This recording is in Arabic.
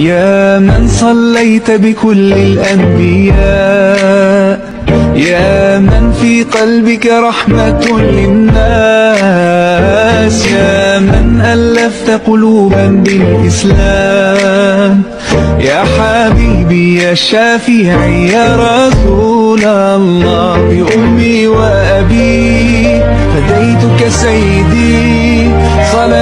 يا من صليت بكل الأنبياء يا من في قلبك رحمة للناس يا من ألفت قلوبا بالإسلام يا حبيبي يا شافعي يا رسول الله بأمي وأبي فديتك سيدي صلاة